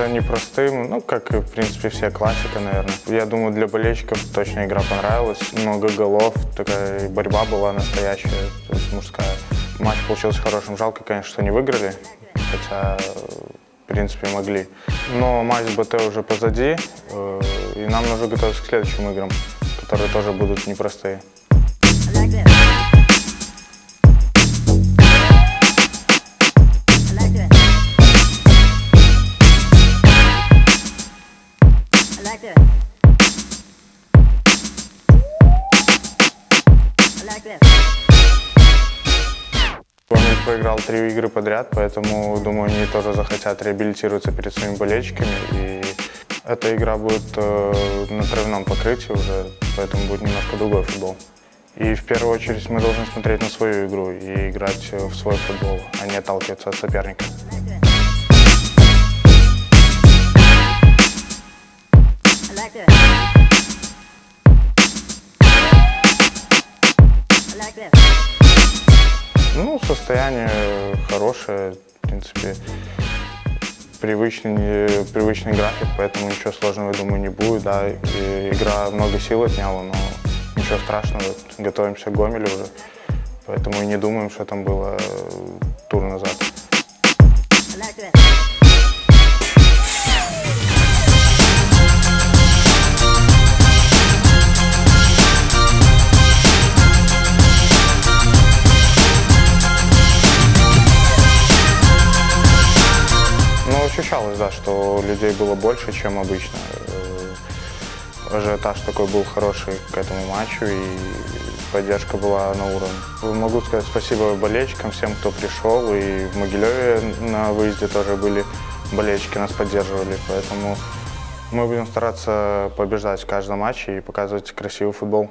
Готовимся непростым, ну, как и, в принципе, все классика, наверное. Я думаю, для болельщиков точно игра понравилась. Много голов, такая борьба была настоящая, мужская. Матч получился хорошим. Жалко, конечно, что не выиграли, хотя, в принципе, могли. Но матч БТ уже позади, э, и нам нужно готовиться к следующим играм, которые тоже будут непростые. I like that. Like that. Гомель проиграл три игры подряд, поэтому, думаю, они тоже захотят реабилитироваться перед своими болельщиками. И эта игра будет э, на травяном покрытии уже, поэтому будет немножко другой футбол. И в первую очередь мы должны смотреть на свою игру и играть э, в свой футбол, а не отталкиваться от соперника. Ну, состояние хорошее, в принципе, привычный, привычный график, поэтому ничего сложного, я думаю, не будет. Да. И игра много сил отняла, но ничего страшного, готовимся к Гомелю уже, поэтому и не думаем, что там было Ощущалось, да, что людей было больше, чем обычно. Э, Ажиотаж такой был хороший к этому матчу, и поддержка была на уровне. Могу сказать спасибо болельщикам, всем, кто пришел, и в Могилеве на выезде тоже были болельщики, нас поддерживали, поэтому мы будем стараться побеждать в каждом матче и показывать красивый футбол.